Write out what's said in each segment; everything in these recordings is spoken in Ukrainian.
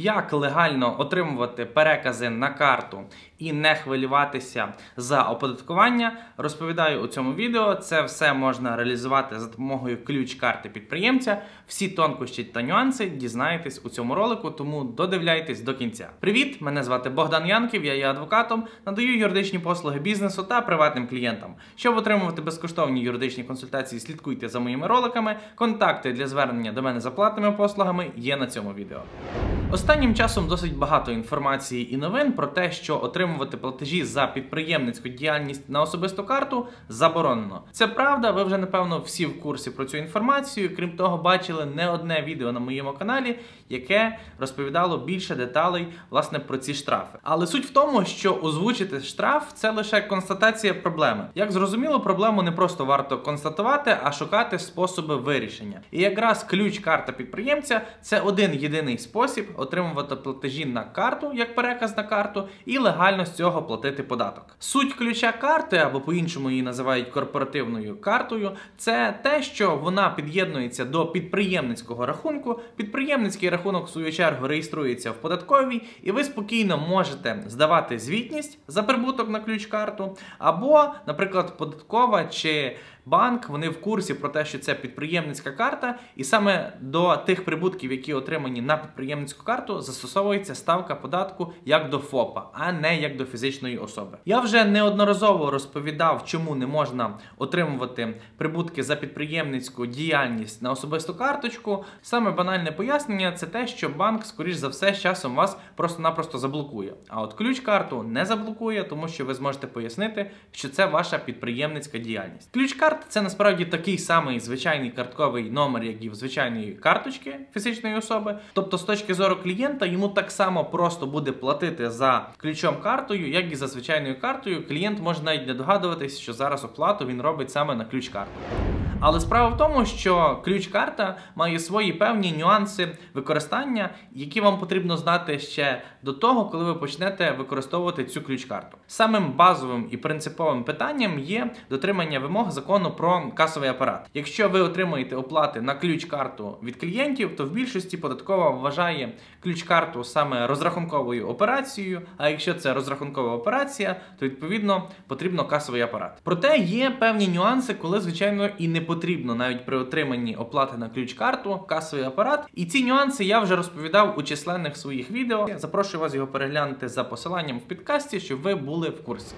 Як легально отримувати перекази на карту і не хвилюватися за оподаткування, розповідаю у цьому відео. Це все можна реалізувати за допомогою ключ карти підприємця. Всі тонкощі та нюанси дізнаєтесь у цьому ролику, тому додивляйтесь до кінця. Привіт! Мене звати Богдан Янків, я є адвокатом, надаю юридичні послуги бізнесу та приватним клієнтам. Щоб отримувати безкоштовні юридичні консультації, слідкуйте за моїми роликами. Контакти для звернення до мене за платними послугами є на цьому відео. Останнім часом досить багато інформації і новин про те, що отримувати платежі за підприємницьку діяльність на особисту карту заборонено. Це правда, ви вже напевно всі в курсі про цю інформацію. Крім того, бачили не одне відео на моєму каналі, яке розповідало більше деталей власне про ці штрафи. Але суть в тому, що озвучити штраф це лише констатація проблеми. Як зрозуміло, проблему не просто варто констатувати, а шукати способи вирішення. І якраз ключ карта підприємця це один єдиний спосіб отримувати платежі на карту як переказ на карту, і легально з цього платити податок. Суть ключа карти, або по-іншому її називають корпоративною картою, це те, що вона під'єднується до підприємницького рахунку. Підприємницький рахунок в свою чергу реєструється в податковій, і ви спокійно можете здавати звітність за прибуток на ключ карту, або, наприклад, податкова чи банк, вони в курсі про те, що це підприємницька карта, і саме до тих прибутків, які отримані на підприємницьку карту, застосовується ставка податку як до ФОПа, а не як до фізичної особи. Я вже неодноразово розповідав, чому не можна отримувати прибутки за підприємницьку діяльність на особисту карточку. Саме банальне пояснення це те, що банк, скоріш за все, з часом вас просто-напросто заблокує. А от ключ карту не заблокує, тому що ви зможете пояснити, що це ваша підприємницька діяльність. Ключ карт карт це насправді такий самий звичайний картковий номер, як і в звичайної карточки фізичної особи. Тобто, з точки зору клієнта, йому так само просто буде платити за ключом картою, як і за звичайною картою. Клієнт може навіть не догадуватись, що зараз оплату він робить саме на ключ карту. Але справа в тому, що ключ-карта має свої певні нюанси використання, які вам потрібно знати ще до того, коли ви почнете використовувати цю ключ-карту. Самим базовим і принциповим питанням є дотримання вимог закону про касовий апарат. Якщо ви отримуєте оплати на ключ-карту від клієнтів, то в більшості податкова вважає ключ-карту саме розрахунковою операцією. А якщо це розрахункова операція, то відповідно потрібно касовий апарат. Проте є певні нюанси, коли звичайно і не потрібно навіть при отриманні оплати на ключ-карту, касовий апарат. І ці нюанси я вже розповідав у численних своїх відео. Запрошую вас його переглянути за посиланням в підкасті, щоб ви були в курсі.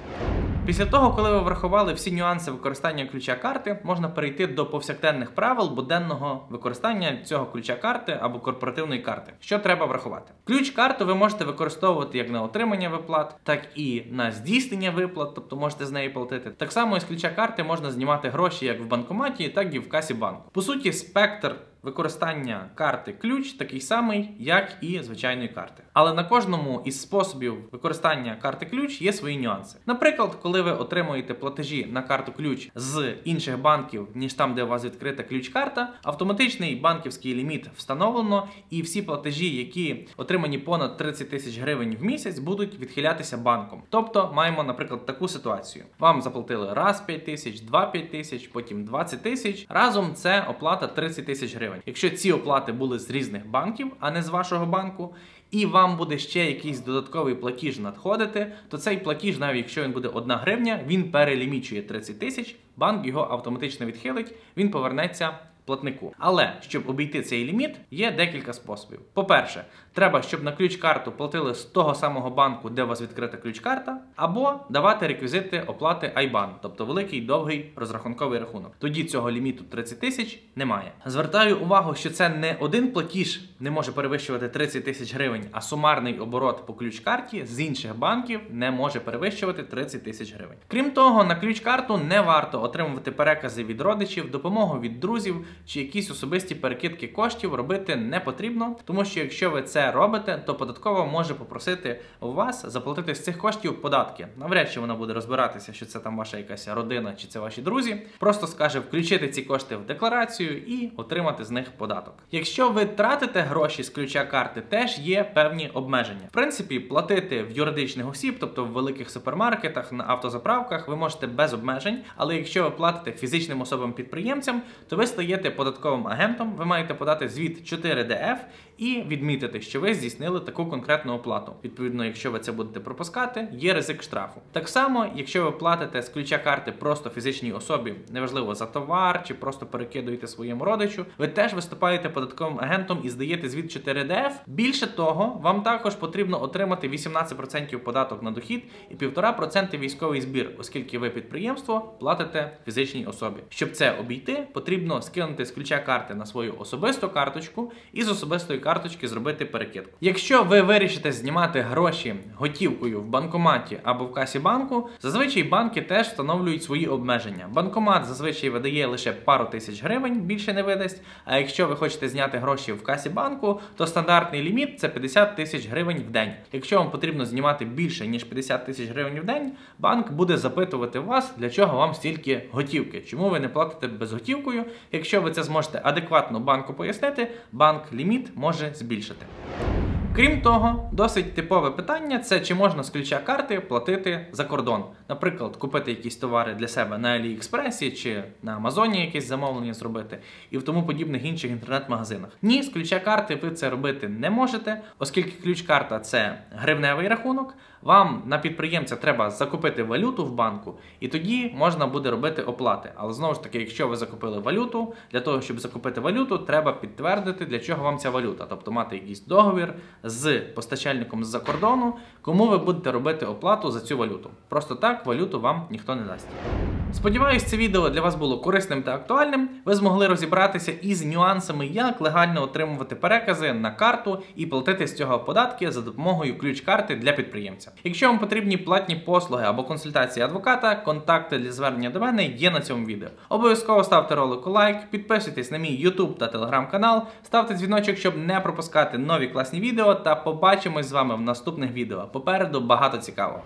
Після того, коли ви врахували всі нюанси використання ключа карти, можна перейти до повсякденних правил буденного використання цього ключа карти або корпоративної карти. Що треба врахувати? Ключ карту ви можете використовувати як на отримання виплат, так і на здійснення виплат, тобто можете з неї платити. Так само із ключа карти можна знімати гроші як в банкоматі, так і в касі банку. По суті, спектр використання карти ключ такий самий, як і звичайної карти. Але на кожному із способів використання карти ключ є свої нюанси. Наприклад, коли ви отримуєте платежі на карту ключ з інших банків, ніж там, де у вас відкрита ключ-карта, автоматичний банківський ліміт встановлено, і всі платежі, які отримані понад 30 тисяч гривень в місяць, будуть відхилятися банком. Тобто маємо, наприклад, таку ситуацію: вам заплатили раз 5 тисяч, два 5 тисяч, потім 20 тисяч. Разом це оплата 30 тисяч гривень гривень. Якщо ці оплати були з різних банків, а не з вашого банку, і вам буде ще якийсь додатковий платіж надходити, то цей платіж, навіть якщо він буде 1 гривня, він перелімічує 30 тисяч, банк його автоматично відхилить, він повернеться платнику. Але щоб обійти цей ліміт, є декілька способів. По-перше, треба, щоб на ключ-карту платили з того самого банку, де у вас відкрита ключ-карта, або давати реквізити оплати IBAN, тобто великий довгий розрахунковий рахунок. Тоді цього ліміту 30 тисяч немає. Звертаю увагу, що це не один платіж не може перевищувати 30 тисяч гривень, а сумарний оборот по ключ-карті з інших банків не може перевищувати 30 тисяч гривень. Крім того, на ключ-карту не варто отримувати перекази від родичів, допомогу від друзів чи якісь особисті перекидки коштів робити не потрібно, тому що якщо ви це робите, то податкова може попросити у вас заплатити з цих коштів податки. Навряд чи вона буде розбиратися, що це там ваша якась родина чи це ваші друзі. Просто скаже включити ці кошти в декларацію і отримати з них податок. Якщо ви тратите гроші з ключа карти, теж є певні обмеження. В принципі, платити в юридичних осіб, тобто в великих супермаркетах, на автозаправках, ви можете без обмежень, але якщо ви платите фізичним особам підприємцям, то ви стаєте податковим агентом, ви маєте подати звіт 4DF і відмітити, що ви здійснили таку конкретну оплату. Відповідно, якщо ви це будете пропускати, є ризик штрафу. Так само, якщо ви платите з ключа карти просто фізичній особі, неважливо за товар чи просто перекидуєте своєму родичу, ви теж виступаєте податковим агентом і здаєте звіт 4ДФ. Більше того, вам також потрібно отримати 18% податок на дохід і 1,5% військовий збір, оскільки ви підприємство платите фізичній особі. Щоб це обійти, потрібно скинути з ключа карти на свою особисту карточку і з особистої карточки зробити перекидку. Якщо ви вирішите знімати гроші готівкою в банкоматі або в касі банку, зазвичай банки теж встановлюють свої обмеження. Банкомат зазвичай видає лише пару тисяч гривень, більше не видасть. А якщо ви хочете зняти гроші в касі банку, то стандартний ліміт це 50 тисяч гривень в день. Якщо вам потрібно знімати більше ніж 50 тисяч гривень в день, банк буде запитувати вас, для чого вам стільки готівки, чому ви не платите безготівкою. Якщо ви це зможете адекватно банку пояснити, банк ліміт може збільшити. Крім того, досить типове питання це чи можна з ключа карти платити за кордон. Наприклад, купити якісь товари для себе на Аліекспресі чи на Амазоні якесь замовлення зробити і в тому подібних інших інтернет-магазинах. Ні, з ключа карти ви це робити не можете, оскільки ключ-карта це гривневий рахунок. Вам на підприємця треба закупити валюту в банку, і тоді можна буде робити оплати. Але знову ж таки, якщо ви закупили валюту, для того, щоб закупити валюту, треба підтвердити, для чого вам ця валюта, тобто мати якийсь договір з постачальником з-за кордону, кому ви будете робити оплату за цю валюту. Просто так валюту вам ніхто не дасть. Сподіваюсь, це відео для вас було корисним та актуальним. Ви змогли розібратися із нюансами, як легально отримувати перекази на карту і платити з цього податки за допомогою ключ-карти для підприємця. Якщо вам потрібні платні послуги або консультації адвоката, контакти для звернення до мене є на цьому відео. Обов'язково ставте ролику лайк, підписуйтесь на мій YouTube та Telegram канал, ставте дзвіночок, щоб не пропускати нові класні відео. Та побачимось з вами в наступних відео. Попереду багато цікавого.